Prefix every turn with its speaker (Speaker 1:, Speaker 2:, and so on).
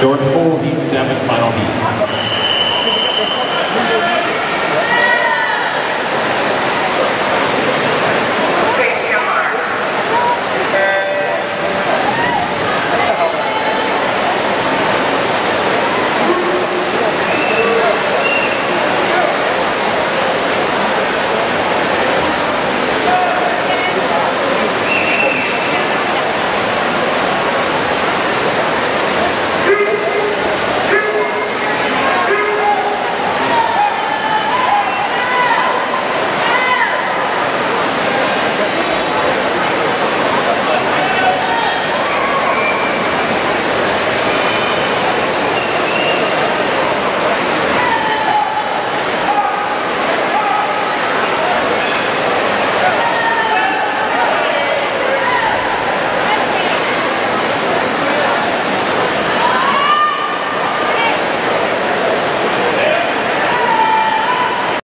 Speaker 1: North Pole, heat seven, final heat.